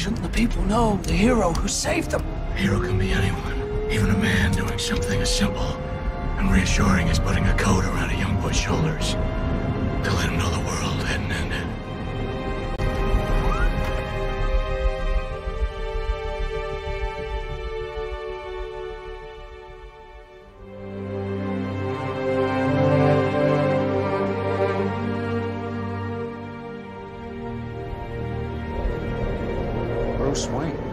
Shouldn't the people know the hero who saved them? A hero can be anyone, even a man doing something as simple and reassuring as putting a coat around a young boy's shoulders Swing.